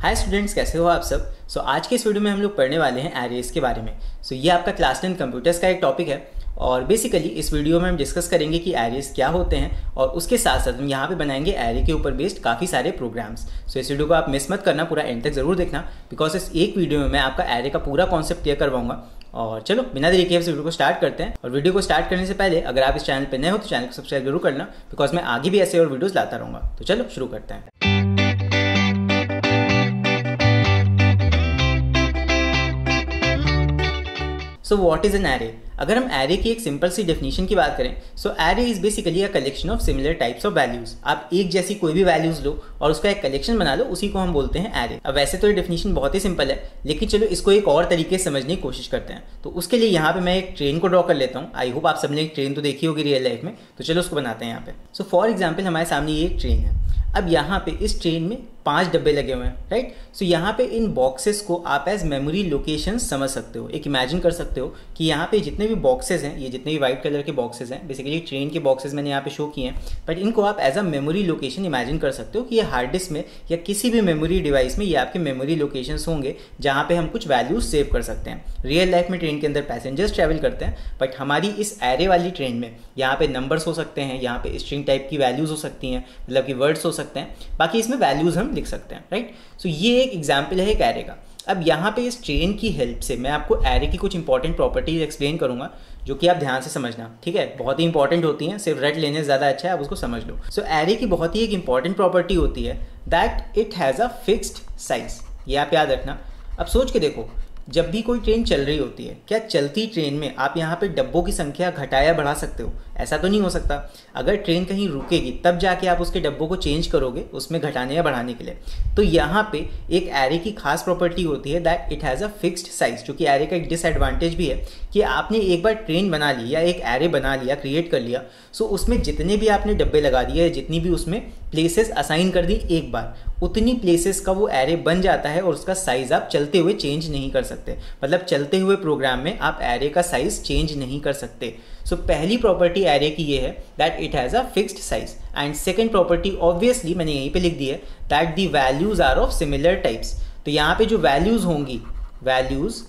Hi students कैसे हो आप सब? सो so, आज के इस वीडियो में हम लोग पढ़ने वाले हैं एरेज के बारे में। सो so, ये आपका क्लास टेन कंप्यूटर्स का एक टॉपिक है। और बेसिकली इस वीडियो में हम डिस्कस करेंगे कि एरेज क्या होते हैं और उसके साथ साथ हम यहाँ पे बनाएँगे एरे के ऊपर बेस्ड काफ़ी सारे प्रोग्राम्स सो so, इस वीडियो को आप मिस मत करना पूरा एंड तक ज़रूर देखना बिकॉज़ इस एक वीडियो में मैं आपका एरे का पूरा कॉन्सेप्ट क्लियर करवाऊँगा। और चलो बिना देरी के इस वीडियो को स्टार्ट करते हैं। और वीडियो को स्टार्ट करने से पहले अगर आप इस चैनल पर नए हो तो चैनल को सब्सक्राइब ज़रूर करना बिकॉज़ मैं आगे भी ऐसे और वीडियोज़ लाता रहूँगा। तो चलो शुरू करते हैं। So what is an array अगर हम एरे की एक सिंपल सी डेफिनेशन की बात करें so array is basically a collection of similar types of values आप एक जैसी कोई भी वैल्यूज़ लो और उसका एक कलेक्शन बना लो, उसी को हम बोलते हैं एरे अब वैसे तो ये डेफिनेशन बहुत ही सिंपल है, लेकिन चलो इसको एक और तरीके से समझने की कोशिश करते हैं. तो उसके लिए यहाँ पे मैं एक ट्रेन को ड्रॉ कर लेता हूँ. आई होप आप सबने एक ट्रेन तो देखी होगी रियल लाइफ में. तो चलो उसको बनाते हैं यहाँ पे. सो फॉर एग्ज़ाम्पल हमारे सामने ये एक ट्रेन है. अब यहाँ पे इस ट्रेन में पाँच डब्बे लगे हुए हैं राइट सो यहाँ पे इन बॉक्सेस को आप एज मेमोरी लोकेशन समझ सकते हो. एक इमेजिन कर सकते हो कि यहाँ पे जितने भी बॉक्सेस हैं, ये जितने भी व्हाइट कलर के बॉक्सेस हैं बेसिकली ट्रेन के बॉक्सेस मैंने यहाँ पे शो किए हैं बट इनको आप as a memory location imagine कर सकते हो कि ये हार्ड डिस्क में या किसी भी मेमोरी डिवाइस में ये आपके मेमोरी लोकेशन होंगे, जहाँ पे हम कुछ वैल्यूज़ सेव कर सकते हैं। रियल लाइफ में ट्रेन के अंदर पैसेंजर्स ट्रैवल करते हैं बट हमारी इस एरे वाली ट्रेन में यहाँ पे नंबर्स हो सकते हैं, यहाँ पे स्ट्रिंग टाइप की वैल्यूज़ हो सकती हैं मतलब कि वर्ड्स हो सकते हैं, बाकी इसमें वैल्यूज़ हम लिख सकते हैं राइट सो ये एक एग्ज़ाम्पल है एक एरे का। अब यहाँ पे इस ट्रेन की हेल्प से मैं आपको एरे की कुछ इंपॉर्टेंट प्रॉपर्टीज़ एक्सप्लेन करूँगा जो कि आप ध्यान से समझना ठीक है? बहुत ही इंपॉर्टेंट होती हैं सिर्फ़ रेड लेने से ज़्यादा अच्छा है आप उसको समझ लो। सो so, एरे की बहुत ही एक इंपॉर्टेंट प्रॉपर्टी होती है that it has a fixed size ये आप याद रखना। अब सोच के देखो जब भी कोई ट्रेन चल रही होती है क्या चलती ट्रेन में आप यहाँ पे डब्बों की संख्या घटाया बढ़ा सकते हो? ऐसा तो नहीं हो सकता। अगर ट्रेन कहीं रुकेगी तब जाके आप उसके डब्बों को चेंज करोगे उसमें घटाने या बढ़ाने के लिए। तो यहाँ पे एक एरे की खास प्रॉपर्टी होती है that it has a fixed size जो कि एरे का एक डिसएडवांटेज भी है कि आपने एक बार ट्रेन बना ली या एक एरे बना लिया क्रिएट कर लिया सो उसमें जितने भी आपने डब्बे लगा दिए जितनी भी उसमें प्लेसेस असाइन कर दी एक बार उतनी प्लेसेस का वो एरे बन जाता है और उसका साइज़ आप चलते हुए चेंज नहीं कर सकते। मतलब चलते हुए प्रोग्राम में आप एरे का साइज़ चेंज नहीं कर सकते। सो so, पहली प्रॉपर्टी एरे की ये है that it has a fixed size and second property obviously मैंने यहीं पे लिख दी है that the values are of similar types तो यहाँ पे जो वैल्यूज़ होंगी values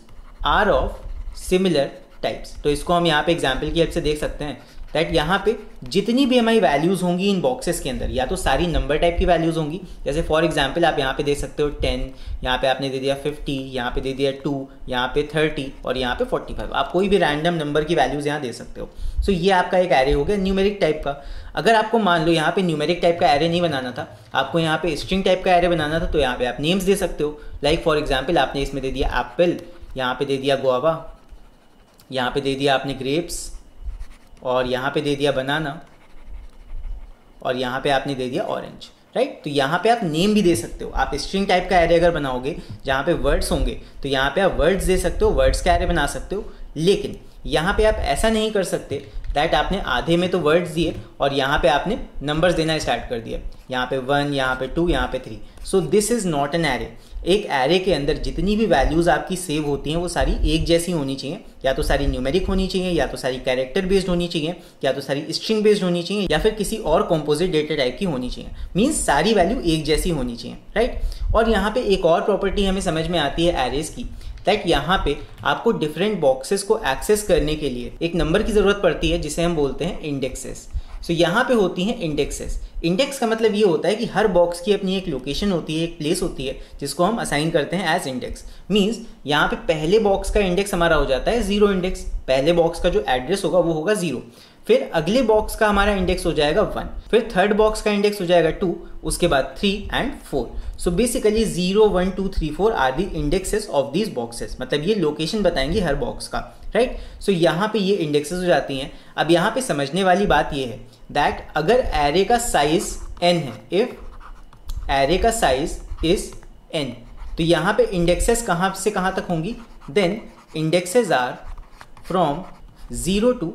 are of similar types तो इसको हम यहाँ पे एग्ज़ाम्पल की हेल्प से देख सकते हैं. दैट यहाँ पे जितनी भी हमारी वैल्यूज़ होंगी इन बॉक्सेस के अंदर या तो सारी नंबर टाइप की वैल्यूज़ होंगी जैसे फॉर एग्जांपल आप यहाँ पे दे सकते हो टेन यहाँ पे आपने दे दिया फिफ्टी यहाँ पे दे दिया टू यहाँ पे थर्टी और यहाँ पे फोर्टी फाइव आप कोई भी रैंडम नंबर की वैल्यूज़ यहाँ दे सकते हो सो so, ये आपका एक एरे हो गया न्यूमेरिक टाइप का अगर आपको मान लो यहाँ पे न्यूमेरिक टाइप का एरे नहीं बनाना था आपको यहाँ पे स्ट्रिंग टाइप का एरे बनाना था तो यहाँ पे आप नेम्स दे सकते हो लाइक फॉर एग्ज़ाम्पल आपने इसमें दे दिया एप्पल यहाँ पे दे दिया गोवा यहाँ पे दे दिया आपने ग्रेप्स और यहाँ पे दे दिया बनाना, और यहाँ पे आपने दे दिया ऑरेंज राइट तो यहाँ पे आप नेम भी दे सकते हो। आप स्ट्रिंग टाइप का एरे अगर बनाओगे, जहाँ पे वर्ड्स होंगे तो यहाँ पे आप वर्ड्स दे सकते हो वर्ड्स का एरे बना सकते हो। लेकिन यहाँ पे आप ऐसा नहीं कर सकते दैट आपने आधे में तो वर्ड्स दिए और यहाँ पे आपने नंबर्स देना स्टार्ट कर दिया यहाँ पे वन यहाँ पे टू यहाँ पे three so this is not an array एक एरे के अंदर जितनी भी वैल्यूज़ आपकी सेव होती हैं, वो सारी एक जैसी होनी चाहिए। या तो सारी न्यूमेरिक होनी चाहिए, या तो सारी कैरेक्टर बेस्ड होनी चाहिए, या तो सारी स्ट्रिंग बेस्ड होनी चाहिए, या फिर किसी और कॉम्पोजिट डेटा टाइप की होनी चाहिए। मीन्स सारी वैल्यू एक जैसी होनी चाहिए राइट और यहाँ पे एक और प्रॉपर्टी हमें समझ में आती है एरेज की। दैट यहाँ पे आपको डिफरेंट बॉक्सेस को एक्सेस करने के लिए एक नंबर की ज़रूरत पड़ती है जिसे हम बोलते हैं इंडेक्सेस सो so, यहाँ पे होती हैं इंडेक्सेस इंडेक्स का मतलब ये होता है कि हर बॉक्स की अपनी एक लोकेशन होती है एक प्लेस होती है जिसको हम असाइन करते हैं एज इंडेक्स मीन्स यहाँ पे पहले बॉक्स का इंडेक्स हमारा हो जाता है ज़ीरो इंडेक्स पहले बॉक्स का जो एड्रेस होगा वो होगा ज़ीरो फिर अगले बॉक्स का हमारा इंडेक्स हो जाएगा वन फिर थर्ड बॉक्स का इंडेक्स हो जाएगा टू उसके बाद three and four so basically zero one two three four are the indexes of these boxes मतलब ये लोकेशन बताएँगे हर बॉक्स का राइट right? सो so, यहाँ पे ये इंडेक्सेस हो जाती हैं. अब यहाँ पे समझने वाली बात ये है दैट अगर एरे का साइज़ एन है इफ़ एरे का साइज़ इज़ एन तो यहाँ पे इंडेक्सेस कहाँ से कहाँ तक होंगी? Then indexes are from zero to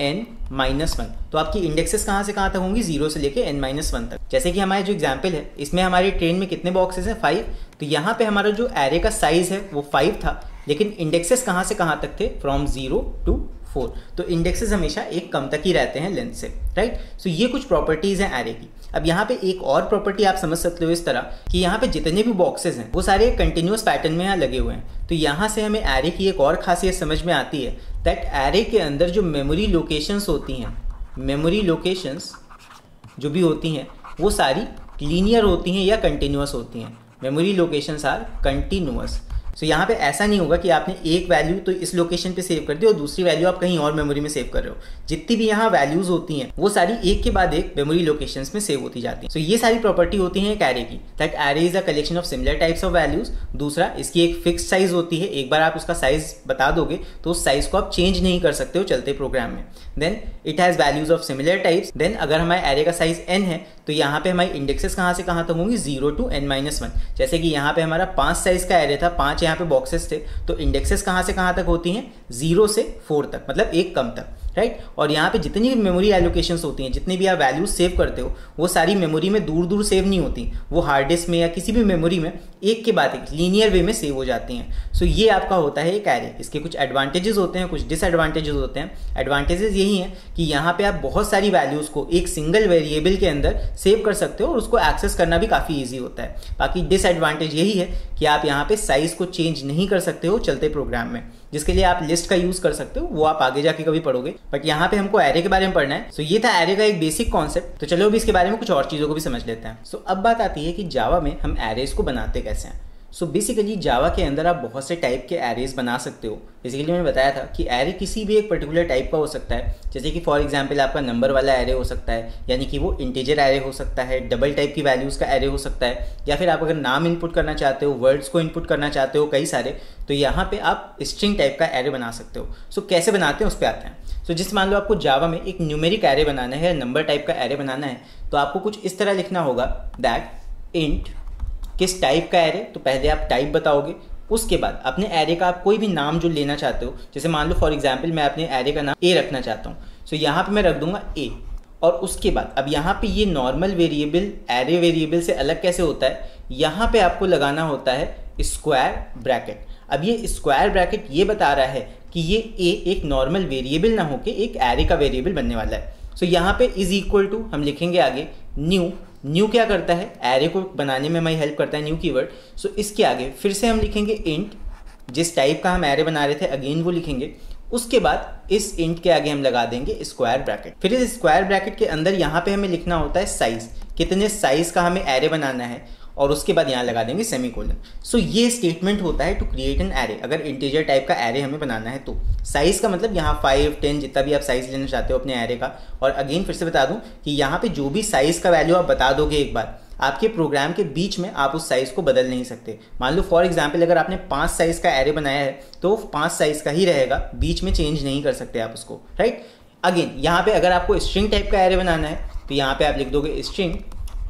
n minus one तो आपकी इंडेक्सेस कहाँ से कहाँ तक होंगी? ज़ीरो से लेके एन माइनस वन तक। जैसे कि हमारे जो एग्ज़ाम्पल है, इसमें हमारे ट्रेन में कितने बॉक्सेस हैं? फाइव तो यहाँ पे हमारा जो एरे का साइज़ है, वो फाइव था। लेकिन इंडेक्सेस कहाँ से कहाँ तक थे? From zero to four. तो इंडेक्सेस हमेशा एक कम तक ही रहते हैं लेंथ से राइट सो ये कुछ प्रॉपर्टीज़ हैं एरे की। अब यहाँ पे एक और प्रॉपर्टी आप समझ सकते हो इस तरह कि यहाँ पे जितने भी बॉक्सेस हैं, वो सारे कंटिन्यूस पैटर्न में यहाँ लगे हुए हैं। तो यहाँ से हमें एरे की एक और खासियत समझ में आती है दैट एरे के अंदर जो मेमोरी लोकेशंस होती हैं मेमोरी लोकेशंस जो भी होती हैं, वो सारी लीनियर होती हैं या कंटिन्यूस होती हैं। Memory locations are continuous so so, यहाँ पे ऐसा नहीं होगा कि आपने एक वैल्यू तो इस लोकेशन पे सेव कर दी और दूसरी वैल्यू आप कहीं और मेमोरी में सेव कर रहे हो। जितनी भी यहाँ वैल्यूज़ होती हैं वो सारी एक के बाद एक मेमोरी लोकेशन में सेव होती जाती है। सो so, ये सारी प्रॉपर्टी होती है एक एरे की। That array is a collection of similar types of values दूसरा इसकी एक फिक्स साइज़ होती है। एक बार आप उसका साइज़ बता दोगे तो उस साइज़ को आप चेंज नहीं कर सकते हो चलते प्रोग्राम में। Then it has values of similar types then अगर हमारे एरे का साइज़ एन है तो यहाँ पे हमारी इंडेक्सेस कहाँ से कहाँ तक होंगी? Zero to n minus one जैसे कि यहाँ पे हमारा पाँच साइज़ का एरे था, पाँच यहाँ पे बॉक्सेस थे तो इंडेक्सेस कहाँ से कहाँ तक होती हैं? ज़ीरो से फोर तक मतलब एक कम तक। राइट और यहाँ पे जितनी भी मेमोरी एलोकेशन होती हैं, जितनी भी आप वैल्यूज़ सेव करते हो, वो सारी मेमोरी में दूर दूर सेव नहीं होती। वो हार्ड डिस्क में या किसी भी मेमोरी में एक के बाद एक लीनियर वे में सेव हो जाती हैं। सो ये आपका होता है एक एरे इसके कुछ एडवांटेजेस होते हैं, कुछ डिसएडवांटेजेस होते हैं। एडवांटेजेस यही हैं कि यहाँ पर आप बहुत सारी वैल्यूज़ को एक सिंगल वेरिएबल के अंदर सेव कर सकते हो और उसको एक्सेस करना भी काफ़ी ईजी होता है। बाकी डिसएडवांटेज यही है कि आप यहाँ पर साइज़ को चेंज नहीं कर सकते हो चलते प्रोग्राम में। जिसके लिए आप लिस्ट का यूज़ कर सकते हो वो आप आगे जाके कभी पढ़ोगे। बट यहाँ पे हमको एरे के बारे में पढ़ना है। सो so, ये था एरे का एक बेसिक कॉन्सेप्ट तो चलो अभी इसके बारे में कुछ और चीज़ों को भी समझ लेते हैं। सो so, अब बात आती है कि जावा में हम एरेज को बनाते कैसे हैं। सो बेसिकली जावा के अंदर आप बहुत से टाइप के एरेज बना सकते हो। बेसिकली मैंने बताया था कि एरे किसी भी एक पर्टिकुलर टाइप का हो सकता है। जैसे कि फॉर एग्जांपल आपका नंबर वाला एरे हो सकता है यानी कि वो इंटीजर एरे हो सकता है डबल टाइप की वैल्यूज़ का एरे हो सकता है या फिर आप अगर नाम इनपुट करना चाहते हो वर्ड्स को इनपुट करना चाहते हो कई सारे तो यहाँ पर आप स्ट्रिंग टाइप का एरे बना सकते हो। सो so, कैसे बनाते हैं उस पर आते हैं। सो so, जिस मान लो आपको जावा में एक न्यूमेरिक एरे बनाना है नंबर टाइप का एरे बनाना है तो आपको कुछ इस तरह लिखना होगा दैट इंट किस टाइप का एरे तो पहले आप टाइप बताओगे। उसके बाद अपने एरे का आप कोई भी नाम जो लेना चाहते हो जैसे मान लो फॉर एग्ज़ाम्पल मैं अपने एरे का नाम ए रखना चाहता हूँ। सो so, यहाँ पे मैं रख दूँगा ए और उसके बाद अब यहाँ पे ये नॉर्मल वेरिएबल एरे वेरिएबल से अलग कैसे होता है यहाँ पे आपको लगाना होता है स्क्वायर ब्रैकेट अब ये स्क्वायर ब्रैकेट ये बता रहा है कि ये ए एक नॉर्मल वेरिएबल ना होके एक एरे का वेरिएबल बनने वाला है। सो so, यहाँ पे इज़ इक्वल टू हम लिखेंगे आगे न्यू न्यू क्या करता है? एरे को बनाने में हमारी हेल्प करता है न्यू कीवर्ड सो इसके आगे फिर से हम लिखेंगे इंट जिस टाइप का हम एरे बना रहे थे अगेन वो लिखेंगे. उसके बाद इस इंट के आगे हम लगा देंगे स्क्वायर ब्रैकेट फिर इस स्क्वायर ब्रैकेट के अंदर यहाँ पे हमें लिखना होता है साइज़ कितने साइज़ का हमें एरे बनाना है? और उसके बाद यहाँ लगा देंगे सेमी कोलन सो ये स्टेटमेंट होता है टू क्रिएट एन एरे अगर इंटीजर टाइप का एरे हमें बनाना है तो. साइज़ का मतलब यहाँ फाइव टेन जितना भी आप साइज़ लेना चाहते हो अपने एरे का. और अगेन फिर से बता दूँ कि यहाँ पे जो भी साइज़ का वैल्यू आप बता दोगे एक बार, आपके प्रोग्राम के बीच में आप उस साइज़ को बदल नहीं सकते. मान लो फॉर एग्ज़ाम्पल अगर आपने पाँच साइज़ का एरे बनाया है तो पाँच साइज़ का ही रहेगा. बीच में चेंज नहीं कर सकते आप उसको राइट अगेन यहाँ पे अगर आपको स्ट्रिंग टाइप का एरे बनाना है तो यहाँ पे आप लिख दोगे स्ट्रिंग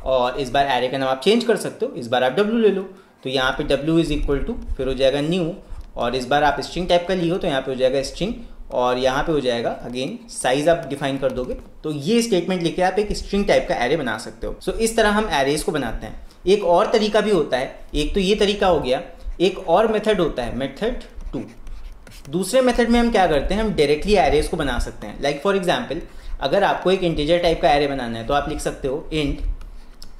और इस बार एरे का नाम आप चेंज कर सकते हो इस बार आप डब्ल्यू ले लो। तो यहाँ पे डब्ल्यू इज़ इक्वल टू फिर हो जाएगा न्यू और इस बार आप स्ट्रिंग टाइप का लियो तो यहाँ पे हो जाएगा स्ट्रिंग और यहाँ पे हो जाएगा अगेन साइज़ आप डिफाइन कर दोगे। तो ये स्टेटमेंट लेके आप एक स्ट्रिंग टाइप का एरे बना सकते हो। सो so, इस तरह हम एरेज को बनाते हैं। एक और तरीका भी होता है एक तो ये तरीका हो गया एक और मेथड होता है मेथड टू दूसरे मेथड में हम क्या करते हैं हम डायरेक्टली एरेज को बना सकते हैं। लाइक फॉर एग्ज़ाम्पल अगर आपको एक इंटीजर टाइप का एरे बनाना है तो आप लिख सकते हो int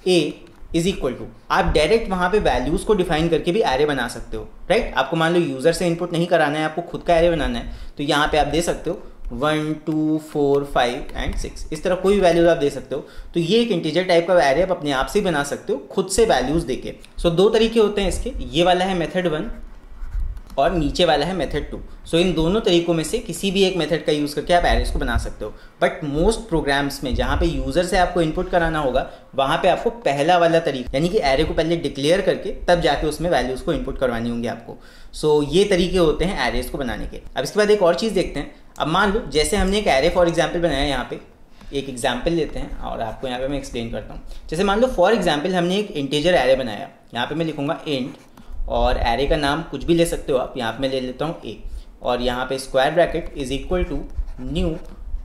a is equal to आप डायरेक्ट वहाँ पे वैल्यूज़ को डिफाइन करके भी एरे बना सकते हो राइट आपको मान लो यूज़र से इनपुट नहीं कराना है आपको खुद का एरे बनाना है तो यहाँ पे आप दे सकते हो one two four five and six इस तरह कोई वैल्यूज़ आप दे सकते हो तो ये एक इंटीजर टाइप का एरे आप अपने आप से बना सकते हो खुद से वैल्यूज़ देके। सो so, दो तरीके होते हैं इसके ये वाला है मेथड वन और नीचे वाला है मेथड टू सो इन दोनों तरीकों में से किसी भी एक मेथड का यूज़ करके आप एरेस को बना सकते हो. बट मोस्ट प्रोग्राम्स में जहाँ पे यूज़र से आपको इनपुट कराना होगा वहाँ पे आपको पहला वाला तरीका यानी कि एरे को पहले डिक्लेयर करके तब जाके उसमें वैल्यूज़ को इनपुट करवानी होंगी आपको. सो so, ये तरीके होते हैं एरेस को बनाने के. अब इसके बाद एक और चीज़ देखते हैं. अब मान लो जैसे हमने एक एरे फॉर एग्ज़ाम्पल बनाया यहाँ पे एक एग्ज़ाम्पल लेते हैं और आपको यहाँ पे मैं एक्सप्लेन करता हूँ. जैसे मान लो फॉर एग्ज़ाम्पल हमने एक इंटीजर एरे बनाया. यहाँ पे मैं लिखूँगा इंट और एरे का नाम कुछ भी ले सकते हो आप यहाँ पे मैं ले लेता हूँ ए और यहाँ पे square bracket is equal to new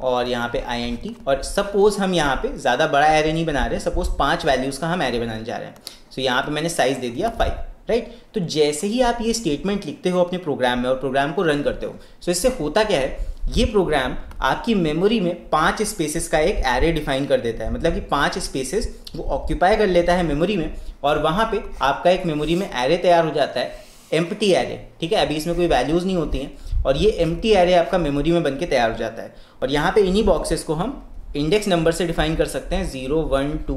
और यहाँ पे आई एन टी और सपोज़ हम यहाँ पे ज़्यादा बड़ा एरे नहीं बना रहे सपोज़ पाँच वैल्यूज़ का हम एरे बनाने जा रहे हैं। सो so, यहाँ पे मैंने साइज़ दे दिया फाइव राइट तो जैसे ही आप ये स्टेटमेंट लिखते हो अपने प्रोग्राम में और प्रोग्राम को रन करते हो सो so इससे होता क्या है ये प्रोग्राम आपकी मेमोरी में पाँच स्पेसेस का एक एरे डिफाइन कर देता है। मतलब कि पाँच स्पेसेस वो ऑक्यूपाई कर लेता है मेमोरी में और वहाँ पे आपका एक मेमोरी में एरे तैयार हो जाता है। एम्प्टी एरे ठीक है? अभी इसमें कोई वैल्यूज़ नहीं होती हैं। और ये एम्प्टी एरे आपका मेमोरी में बन के तैयार हो जाता है। और यहाँ पर इन्हीं बॉक्सेस को हम इंडेक्स नंबर से डिफाइन कर सकते हैं। Zero one two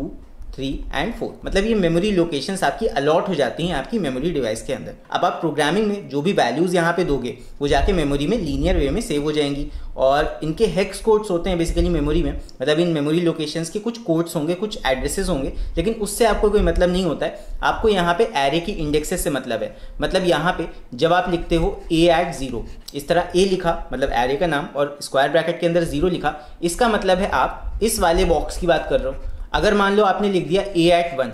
three and four मतलब ये मेमोरी लोकेशन आपकी अलॉट हो जाती हैं आपकी मेमोरी डिवाइस के अंदर। अब आप प्रोग्रामिंग में जो भी वैल्यूज़ यहाँ पे दोगे, वो जाके मेमोरी में लीनियर वे में सेव हो जाएँगी। और इनके हेक्स कोड्स होते हैं बेसिकली मेमोरी में। मतलब इन मेमोरी लोकेशंस के कुछ कोड्स होंगे, कुछ एड्रेसेस होंगे, लेकिन उससे आपको कोई मतलब नहीं होता है। आपको यहाँ पे एरे की इंडेक्सेस से मतलब है। मतलब यहाँ पे जब आप लिखते हो ए एट ज़ीरो इस तरह ए लिखा मतलब एरे का नाम, और स्क्वायर ब्रैकेट के अंदर ज़ीरो लिखा, इसका मतलब है आप इस वाले बॉक्स की बात कर रहे हो। अगर मान लो आपने लिख दिया ए एट वन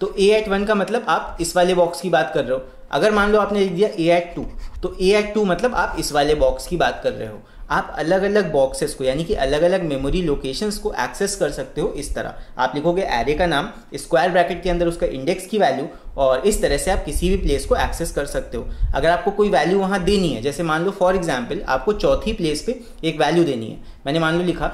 तो ए एट वन का मतलब आप इस वाले बॉक्स की बात कर रहे हो। अगर मान लो आपने लिख दिया ए एट टू तो ए एट टू मतलब आप इस वाले बॉक्स की बात कर रहे हो। आप अलग अलग बॉक्सेस को, यानी कि अलग अलग मेमोरी लोकेशंस को एक्सेस कर सकते हो इस तरह। आप लिखोगे एरे का नाम स्क्वायर ब्रैकेट के अंदर उसका इंडेक्स की वैल्यू और इस तरह से आप किसी भी प्लेस को एक्सेस कर सकते हो। अगर आपको कोई वैल्यू वहाँ देनी है, जैसे मान लो फॉर एग्ज़ाम्पल आपको चौथी प्लेस पर एक वैल्यू देनी है। मैंने मान लो लिखा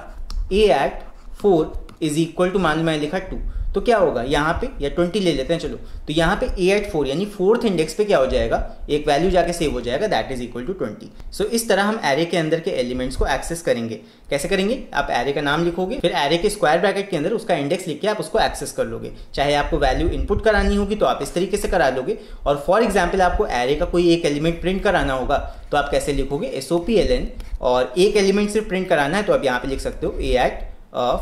a at four is equal to मान मैंने लिखा टू तो क्या होगा? यहाँ पे, या ट्वेंटी ले लेते हैं, चलो। तो यहाँ पे ए एट फोर यानी फोर्थ इंडेक्स पे क्या हो जाएगा? एक वैल्यू जाके सेव हो जाएगा that is equal to twenty so इस तरह हम एरे के अंदर के एलिमेंट्स को एक्सेस करेंगे। कैसे करेंगे? आप एरे का नाम लिखोगे, फिर एरे के स्क्वायर ब्रैकेट के अंदर उसका इंडेक्स लिख के आप उसको एक्सेस कर लोगे। चाहे आपको वैल्यू इनपुट करानी होगी तो आप इस तरीके से करा लोगे। और फॉर एग्ज़ाम्पल आपको एरे का कोई एक एलिमेंट प्रिंट कराना होगा तो आप कैसे लिखोगे? एस और एक एलिमेंट सिर्फ़ प्रिंट कराना है तो आप यहाँ पे लिख सकते हो ए एट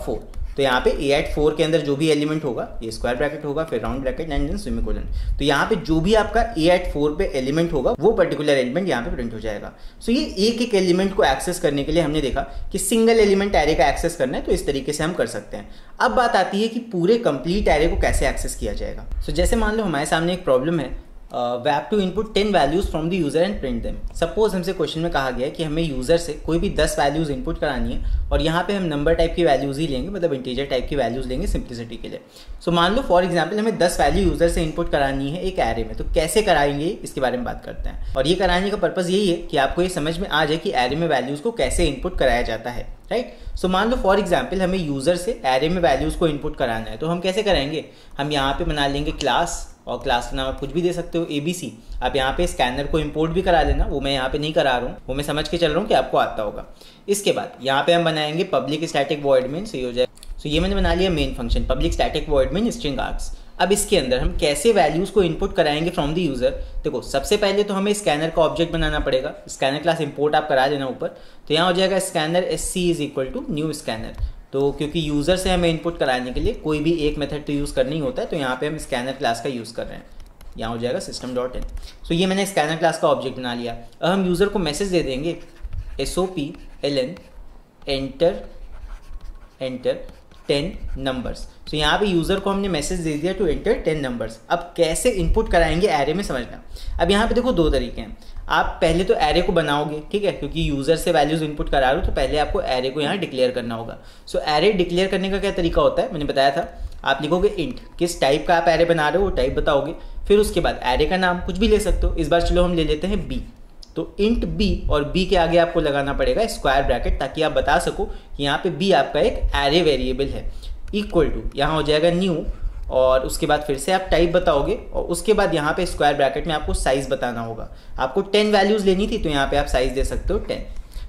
फोर तो यहाँ पे ए एट फोर के अंदर जो भी एलिमेंट होगा, ये स्क्वायर ब्रैकेट होगा, फिर round bracket and then semicolon तो यहाँ पे जो भी आपका ए एट फोर पे एलिमेंट होगा, वो पर्टिकुलर एलिमेंट यहाँ पे प्रिंट हो जाएगा. सो so ये एक एक एलिमेंट को एक्सेस करने के लिए हमने देखा कि सिंगल एलिमेंट एरे का एक्सेस करना है तो इस तरीके से हम कर सकते हैं. अब बात आती है कि पूरे कंप्लीट एरे को कैसे एक्सेस किया जाएगा. सो so जैसे मान लो हमारे सामने एक प्रॉब्लम है we have to input ten values from the user and print them suppose हमसे क्वेश्चन में कहा गया है कि हमें यूज़र से कोई भी दस वैल्यूज़ इनपुट करानी है और यहाँ पे हम नंबर टाइप की वैल्यूज़ ही लेंगे मतलब इंटीजर टाइप की वैल्यूज़ लेंगे सिंप्लिसिटी के लिए। सो so, मान लो फॉर एग्ज़ाम्पल हमें दस वैल्यू यूज़र से इनपुट करानी है एक एरे में तो कैसे कराएँगे इसके बारे में बात करते हैं। और ये कराने का पर्पज यही है कि आपको ये समझ में आ जाए कि एरे में वैल्यूज़ को कैसे इनपुट कराया जाता है राइट सो मान लो फॉर एग्ज़ाम्पल हमें यूज़र से एरे में वैल्यूज़ को इनपुट कराना है तो हम कैसे कराएँगे हम यहाँ पे बना लेंगे क्लास और क्लास का नाम आप कुछ भी दे सकते हो ए बी सी आप यहाँ पे स्कैनर को इंपोर्ट भी करा लेना, वो मैं यहाँ पे नहीं करा रहा हूँ, वो मैं समझ के चल रहा हूँ कि आपको आता होगा। इसके बाद यहाँ पे हम बनाएँगे पब्लिक स्टैटिक वॉइड में सही हो जाए। सो ये मैंने बना लिया main function public static void main string args अब इसके अंदर हम कैसे वैल्यूज़ को इनपुट कराएँगे फ्रॉम द यूज़र देखो, सबसे पहले तो हमें स्कैनर का ऑब्जेक्ट बनाना पड़ेगा। स्कैनर क्लास इंपोर्ट आप करा देना ऊपर। तो यहाँ हो जाएगा scanner S C is equal to new scanner तो क्योंकि यूज़र से हमें इनपुट कराने के लिए कोई भी एक मेथड तो यूज़ करनी होता है तो यहाँ पे हम स्कैनर क्लास का यूज़ कर रहे हैं। यहाँ हो जाएगा सिस्टम डॉट इन सो ये मैंने स्कैनर क्लास का ऑब्जेक्ट बना लिया। अब हम यूज़र को मैसेज दे देंगे S O P L N enter enter ten numbers तो यहाँ पे यूज़र को हमने मैसेज दे दिया टू एंटर टेन नंबर्स अब कैसे इनपुट कराएँगे एरे में समझना। अब यहाँ पे देखो दो तरीके हैं। आप पहले तो एरे को बनाओगे, ठीक है? क्योंकि यूज़र से वैल्यूज़ इनपुट करा रहे हो तो पहले आपको एरे को यहाँ डिक्लेयर करना होगा। सो एरे डिक्लेयर करने का क्या तरीका होता है? मैंने बताया था। आप लिखोगे इंट किस टाइप का आप एरे बना रहे हो, वो टाइप बताओगे। फिर उसके बाद एरे का नाम कुछ भी ले सकते हो। इस बार चलो हम ले लेते हैं बी तो इंट बी और बी के आगे आपको लगाना पड़ेगा स्क्वायर ब्रैकेट ताकि आप बता सको कि यहाँ पे बी आपका एक एरे वेरिएबल है। इक्वल टू यहाँ हो जाएगा न्यू और उसके बाद फिर से आप टाइप बताओगे और उसके बाद यहाँ पे स्क्वायर ब्रैकेट में आपको साइज़ बताना होगा। आपको टेन वैल्यूज़ लेनी थी तो यहाँ पे आप साइज़ दे सकते हो टेन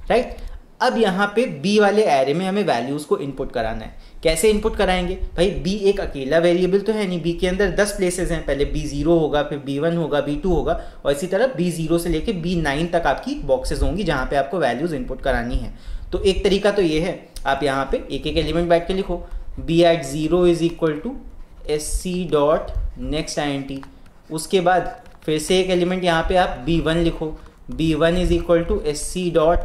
राइट अब यहाँ पे बी वाले एरे में हमें वैल्यूज़ को इनपुट कराना है। कैसे इनपुट कराएँगे? भाई बी एक अकेला वेरिएबल तो है नहीं। बी के अंदर दस प्लेसेस हैं। पहले बी ज़ीरो होगा, फिर बी वन होगा बी टू होगा और इसी तरह बी ज़ीरो से लेके बी नाइन तक आपकी बॉक्सेस होंगी जहाँ पे आपको वैल्यूज़ इनपुट करानी है। तो एक तरीका तो ये है। आप यहाँ पे एक एक एलिमेंट बैठ के लिखो। B at zero is equal to S C dot next I उसके बाद फिर से एक एलिमेंट यहाँ पे आप बी वन लिखो। B one is equal to S C dot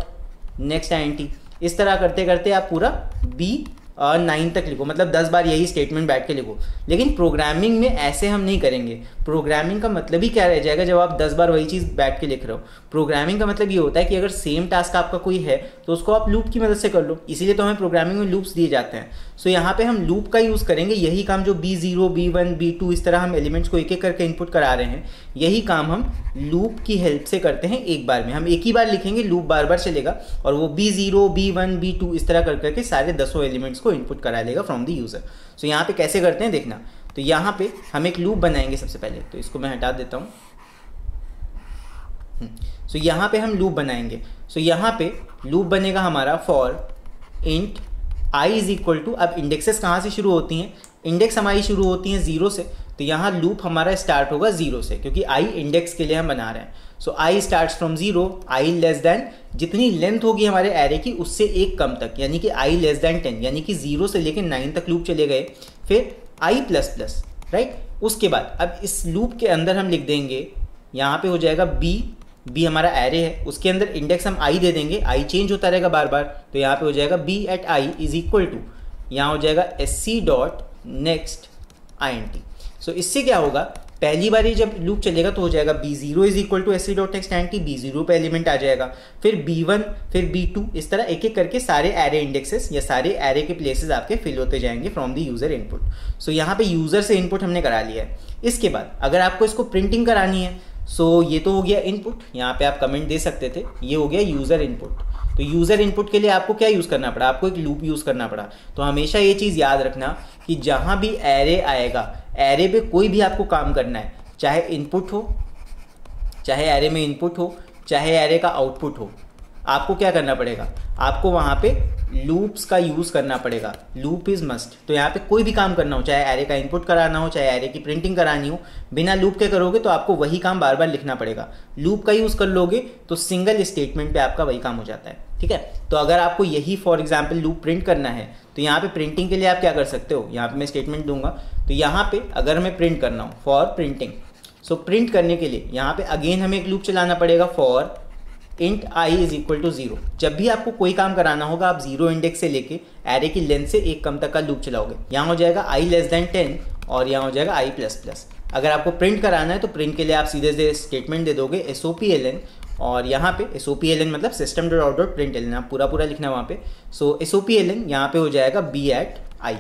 next I इस तरह करते करते आप पूरा बी नाइन तक लिखो मतलब दस बार यही स्टेटमेंट बैठ के लिखो। लेकिन प्रोग्रामिंग में ऐसे हम नहीं करेंगे। प्रोग्रामिंग का मतलब ही क्या रह जाएगा जब आप दस बार वही चीज़ बैठ के लिख रहे हो? प्रोग्रामिंग का मतलब ये होता है कि अगर सेम टास्क आपका कोई है तो उसको आप लूप की मदद से कर लो। इसीलिए तो हमें प्रोग्रामिंग में लूप्स दिए जाते हैं। सो यहाँ पे हम लूप का यूज़ करेंगे। यही काम जो b zero b one b two इस तरह हम एलिमेंट्स को एक एक करके इनपुट करा रहे हैं, यही काम हम लूप की हेल्प से करते हैं एक बार में। हम एक ही बार लिखेंगे लूप बार बार चलेगा। और वो b zero b one b two इस तरह कर करके सारे दसों एलिमेंट्स को इनपुट करा लेगा फ्रॉम द यूज़र सो यहाँ पे कैसे करते हैं देखना। तो यहाँ पे हम एक लूप बनाएँगे सबसे पहले। तो इसको मैं हटा देता हूँ। सो हम्म, so, यहाँ पे हम लूप बनाएँगे। सो so, यहाँ पे लूप बनेगा हमारा for int i is equal to अब इंडेक्सेस कहाँ से शुरू होती हैं? इंडेक्स हमारी शुरू होती हैं ज़ीरो से। तो यहाँ लूप हमारा स्टार्ट होगा ज़ीरो से क्योंकि आई इंडेक्स के लिए हम बना रहे हैं। So i start from zero i less than जितनी लेंथ होगी हमारे एरे की, उससे एक कम तक, यानी कि आई लेस देन टेन यानी कि ज़ीरो से लेकर नाइन तक लूप चले गए। फिर आई प्लस प्लस राइट उसके बाद, अब इस लूप के अंदर हम लिख देंगे, यहाँ पे हो जाएगा बी बी हमारा एरे है, उसके अंदर इंडेक्स हम आई दे देंगे आई चेंज होता रहेगा बार बार तो यहाँ पे हो जाएगा b at i is equal to यहाँ हो जाएगा S C dot next I N T so इससे क्या होगा पहली बार ही जब लूप चलेगा तो हो जाएगा b zero is equal to S C dot next and T b zero पे एलिमेंट आ जाएगा। फिर बी वन फिर बी टू इस तरह एक एक करके सारे एरे इंडेक्सेस या सारे एरे के प्लेसेस आपके फिल होते जाएँगे from the user input so यहाँ पे यूज़र से इनपुट हमने करा लिया है। इसके बाद अगर आपको इसको प्रिंटिंग करानी है सो so, ये तो हो गया इनपुट यहाँ पे आप कमेंट दे सकते थे. ये हो गया यूज़र इनपुट तो यूज़र इनपुट के लिए आपको क्या यूज़ करना पड़ा? आपको एक लूप यूज़ करना पड़ा. तो हमेशा ये चीज़ याद रखना कि जहाँ भी एरे आएगा एरे पे कोई भी आपको काम करना है चाहे इनपुट हो चाहे एरे में इनपुट हो चाहे एरे का आउटपुट हो आपको क्या करना पड़ेगा? आपको वहाँ पे लूप्स का यूज़ करना पड़ेगा। लूप इज़ मस्ट तो यहाँ पे कोई भी काम करना हो, चाहे एरे का इनपुट कराना हो, चाहे एरे की प्रिंटिंग करानी हो, बिना लूप के करोगे तो आपको वही काम बार बार लिखना पड़ेगा। लूप का यूज़ कर लोगे तो सिंगल स्टेटमेंट पे आपका वही काम हो जाता है। ठीक है? तो अगर आपको यही फॉर एग्ज़ाम्पल लूप प्रिंट करना है तो यहाँ पे प्रिंटिंग के लिए आप क्या कर सकते हो? यहाँ पे मैं स्टेटमेंट दूँगा। तो यहाँ पे अगर मैं प्रिंट करना हूँ फॉर प्रिंटिंग सो प्रिंट करने के लिए यहाँ पे अगेन हमें एक लूप चलाना पड़ेगा for int i is equal to zero जब भी आपको कोई काम कराना होगा, आप ज़ीरो इंडेक्स से लेके एरे की लेंथ से एक कम तक का लूप चलाओगे। यहाँ हो जाएगा आई लेस देन टेन और यहाँ हो जाएगा आई प्लस प्लस अगर आपको प्रिंट कराना है तो प्रिंट के लिए आप सीधे से स्टेटमेंट दे दोगे S O P L N और यहाँ पे S O P L N मतलब system dot out dot print L N आप पूरा पूरा लिखना है वहाँ पे। So S O P L N यहाँ पे हो जाएगा बी एट आई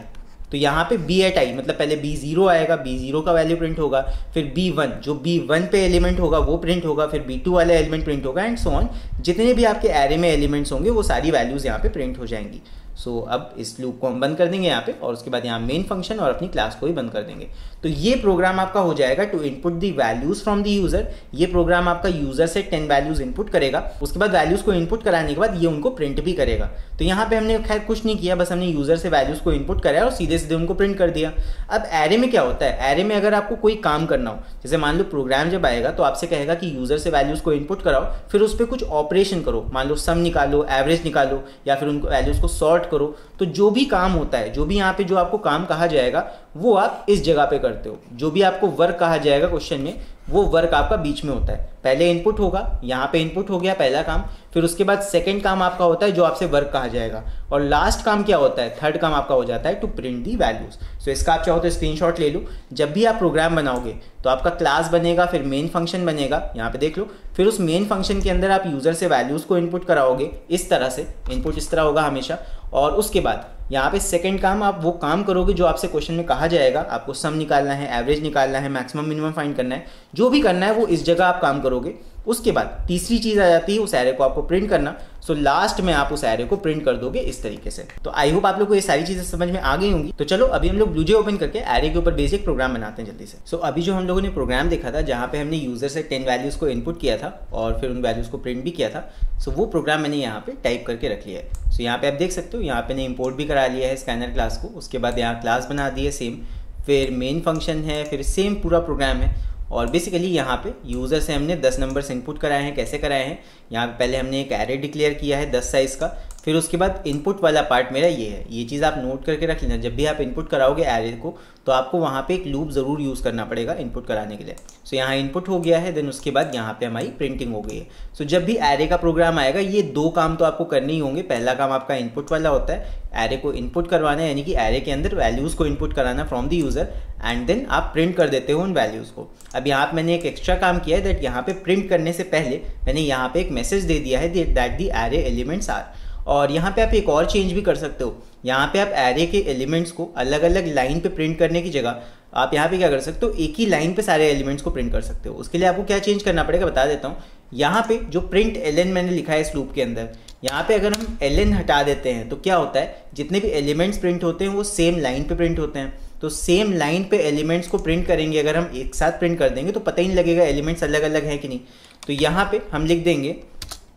तो यहाँ पे बी एट आई मतलब पहले बी ज़ीरो आएगा बी ज़ीरो का वैल्यू प्रिंट होगा, फिर बी वन जो बी वन पे एलिमेंट होगा, वो प्रिंट होगा, फिर बी टू वाला एलिमेंट प्रिंट होगा एंड सो ऑन जितने भी आपके एरे में एलिमेंट्स होंगे, वो सारी वैल्यूज़ यहाँ पे प्रिंट हो जाएँगी. सो so, अब इस लूप को हम बंद कर देंगे यहाँ पे और उसके बाद यहाँ मेन फ़ंक्शन और अपनी क्लास को भी बंद कर देंगे। तो ये प्रोग्राम आपका हो जाएगा to input the values from the user ये प्रोग्राम आपका यूज़र से टेन वैल्यूज़ इनपुट करेगा। उसके बाद वैल्यूज़ को इनपुट कराने के बाद ये उनको प्रिंट भी करेगा। तो यहाँ पे हमने खैर कुछ नहीं किया बस हमने यूज़र से वैल्यूज़ को इनपुट कराया और सीधे सीधे उनको प्रिंट कर दिया। अब एरे में क्या होता है? एरे में अगर आपको कोई काम करना हो जैसे मान लो प्रोग्राम जब आएगा तो आपसे कहेगा कि यूज़र से वैल्यूज़ को इनपुट कराओ फिर उस पर कुछ ऑपरेशन करो। मान लो सम निकालो एवरेज निकालो या फिर उनको वैल्यूज़ को सॉर्ट करो तो जो भी काम होता है, जो भी यहाँ पे जो आपको काम कहा जाएगा, वो आप इस जगह पे करते हो। जो भी आपको वर्क कहा जाएगा क्वेश्चन में वो वर्क आपका बीच में होता है। पहले इनपुट होगा, यहाँ पे इनपुट हो गया पहला काम, फिर उसके बाद सेकंड काम आपका होता है, जो आपसे वर्क कहा जाएगा। और लास्ट काम क्या होता है? थर्ड काम आपका हो जाता है to print the values so इसका आप चाहो तो स्क्रीनशॉट ले लो। जब भी आप प्रोग्राम बनाओगे तो आपका क्लास बनेगा, फिर मेन फ़ंक्शन बनेगा, यहाँ पे देख लो। फिर उस मेन फ़ंक्शन के अंदर आप यूज़र से वैल्यूज़ को इनपुट कराओगे, इस तरह से। इनपुट इस तरह होगा हमेशा। और उसके बाद यहाँ पे सेकंड काम आप वो काम करोगे जो आपसे क्वेश्चन में कहा जाएगा। आपको सम निकालना है एवरेज निकालना है मैक्सिमम मिनिमम फाइंड करना है। जो भी करना है, वो इस जगह आप काम करोगे। उसके बाद तीसरी चीज़ आ जाती है, उस एरे को आपको प्रिंट करना। सो so, लास्ट में आप उस एरे को प्रिंट कर दोगे इस तरीके से। तो आई होप आप लोग को ये सारी चीज़ें समझ में आ गई होंगी। तो चलो अभी हम लोग ब्लूजे ओपन करके एरे के ऊपर बेसिक प्रोग्राम बनाते हैं जल्दी से। सो so, अभी जो हम लोगों ने प्रोग्राम देखा था जहाँ पे हमने यूज़र से टेन वैल्यूज़ को इनपुट किया था और फिर उन वैल्यूज़ को प्रिंट भी किया था सो so, वो प्रोग्राम मैंने यहाँ पे टाइप करके रख लिया है। सो so, यहाँ पे आप देख सकते हो यहाँ पे इम्पोर्ट भी करा लिया है स्कैनर क्लास को। उसके बाद यहाँ क्लास बना दी सेम फिर मेन फ़ंक्शन है फिर सेम पूरा प्रोग्राम है। और बेसिकली यहाँ पे यूज़र से हमने 10 नंबर्स इनपुट कराए हैं, कैसे कराए हैं? यहाँ पे पहले हमने एक एरे डिक्लेयर किया है 10 साइज़ का। फिर उसके बाद इनपुट वाला पार्ट मेरा ये है। ये चीज़ आप नोट करके रख लेना। जब भी आप इनपुट कराओगे एरे को तो आपको वहाँ पे एक लूप ज़रूर यूज़ करना पड़ेगा इनपुट कराने के लिए। सो so, यहाँ इनपुट हो गया है देन उसके बाद यहाँ पे हमारी प्रिंटिंग हो गई है। सो so, जब भी एरे का प्रोग्राम आएगा ये दो काम तो आपको करने ही होंगे। पहला काम आपका इनपुट वाला होता है एरे को इनपुट करवाना है यानी कि एरे के अंदर वैल्यूज़ को इनपुट कराना from the user and then आप प्रिंट कर देते हो उन वैल्यूज़ को। अब यहाँ पे मैंने एक एक्स्ट्रा काम किया है दैट यहाँ पे प्रिंट करने से पहले मैंने यहाँ पे एक मैसेज दे दिया है that the array elements are और यहाँ पे आप एक और चेंज भी कर सकते हो। यहाँ पे आप एरे के एलिमेंट्स को अलग अलग लाइन पे प्रिंट करने की जगह, आप यहाँ पे क्या कर सकते हो? एक ही लाइन पे सारे एलिमेंट्स को प्रिंट कर सकते हो। उसके लिए आपको क्या चेंज करना पड़ेगा बता देता हूँ। यहाँ पे जो प्रिंट एलएन मैंने लिखा है इस लूप के अंदर, यहाँ पे अगर हम एलएन हटा देते हैं तो क्या होता है? जितने भी एलिमेंट्स प्रिंट होते हैं, वो सेम लाइन पे प्रिंट होते हैं। तो सेम लाइन पे एलिमेंट्स को प्रिंट करेंगे, अगर हम एक साथ प्रिंट कर देंगे तो पता ही नहीं लगेगा एलिमेंट्स अलग अलग हैं कि नहीं। तो यहाँ पे हम लिख देंगे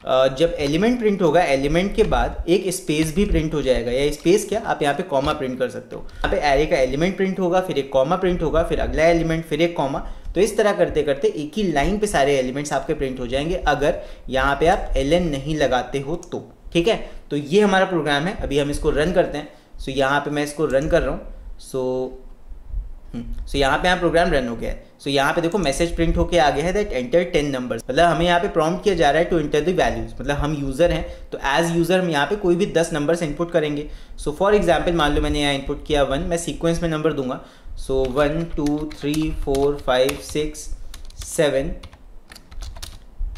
जब एलिमेंट प्रिंट होगा, एलिमेंट के बाद एक स्पेस भी प्रिंट हो जाएगा। या स्पेस क्या? आप यहाँ पे कॉमा प्रिंट कर सकते हो। यहाँ पे एरे का एलिमेंट प्रिंट होगा, फिर एक कॉमा प्रिंट होगा, फिर अगला एलिमेंट, फिर एक कॉमा। तो इस तरह करते करते एक ही लाइन पे सारे एलिमेंट्स आपके प्रिंट हो जाएँगे। अगर यहाँ पे आप एल नहीं लगाते हो तो। ठीक है? तो ये हमारा प्रोग्राम है। अभी हम इसको रन करते हैं। सो यहाँ पे मैं इसको रन कर रहा हूँ। सो सो यहाँ पे यहाँ प्रोग्राम रन हो गया। है सो यहाँ पे देखो मैसेज प्रिंट होके आ गया है दैट एंटर टेन नंबर्स मतलब हमें यहाँ पे प्रॉम्प्ट किया जा रहा है टू एंटर द वैल्यूज़ मतलब हम यूज़र हैं तो एज यूज़र हम यहाँ पे कोई भी दस नंबर्स इनपुट करेंगे। सो फॉर एग्ज़ाम्पल मान लो मैंने यहाँ इनपुट किया वन मैं सीक्वेंस में नंबर दूँगा। So one two three four five six seven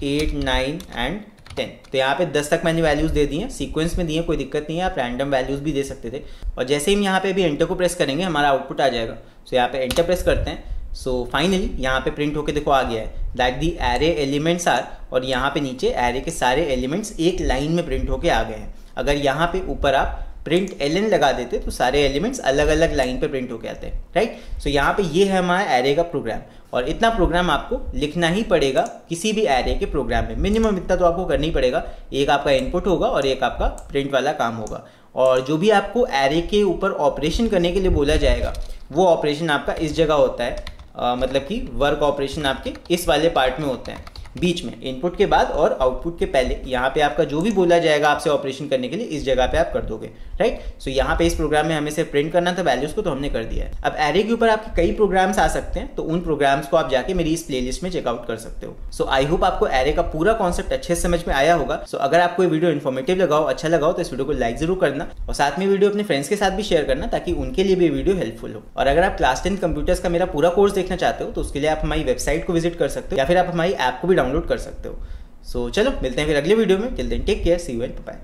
eight nine and ten तो यहाँ पे दस तक मैंने वैल्यूज़ दे दी हैं। सीक्वेंस में दी है, कोई दिक्कत नहीं है। आप रैंडम वैल्यूज़ भी दे सकते थे। और जैसे ही हम यहाँ पे भी एंटर को प्रेस करेंगे, हमारा आउटपुट आ जाएगा। सो यहाँ पे एंटर प्रेस करते हैं। सो फाइनली यहाँ पे प्रिंट होके देखो आ गया है that the array elements are और यहाँ पे नीचे एरे के सारे एलिमेंट्स एक लाइन में प्रिंट होके आ गए हैं। अगर यहाँ पे ऊपर आप प्रिंट एल लगा देते तो सारे एलिमेंट्स अलग अलग लाइन पे प्रिंट होके आते हैं। राइट सो यहाँ पे ये है हमारा एरे का प्रोग्राम और इतना प्रोग्राम आपको लिखना ही पड़ेगा किसी भी एरे के प्रोग्राम में। मिनिमम इतना तो आपको करना ही पड़ेगा। एक आपका इनपुट होगा और एक आपका प्रिंट वाला काम होगा। और जो भी आपको एरे के ऊपर ऑपरेशन करने के लिए बोला जाएगा वो ऑपरेशन आपका इस जगह होता है। आ, मतलब कि वर्क ऑपरेशन आपके इस वाले पार्ट में होते हैं। बीच में इनपुट के बाद और आउटपुट के पहले। यहाँ पे आपका जो भी बोला जाएगा आपसे ऑपरेशन करने के लिए इस जगह पे आप कर दोगे राइट सो so, यहाँ पे इस प्रोग्राम में हमें सिर्फ़ प्रिंट करना था वैल्यूज़ को तो हमने कर दिया है। अब एरे के ऊपर आपके कई प्रोग्राम्स आ सकते हैं तो उन प्रोग्राम्स को आप जाके मेरी इस प्ले में चेकआउट कर सकते हो। सो आई होप आपको एरे का पूरा कॉन्सेप्ट अच्छे समझ में आया होगा। सो so, अगर आपको ये वीडियो इन्फॉर्मेटिव लगाओ अच्छा लगाओ तो इस वीडियो को लाइक ज़रूर करना और साथ में वीडियो अपने फ्रेंड्स के साथ भी शेयर करना ताकि उनके लिए भी वीडियो हेल्पफुल हो। और अगर आप क्लास टेन कंप्यूटर्स का मेरा पूरा कोर्स देखना चाहते हो तो उसके लिए आप हमारी वेबसाइट को विज़िट कर सकते हो या फिर आप हमारी ऐप को भी डाउनलोड कर सकते हो। सो so, चलो मिलते हैं फिर अगले वीडियो में। चलते हैं take care see you and bye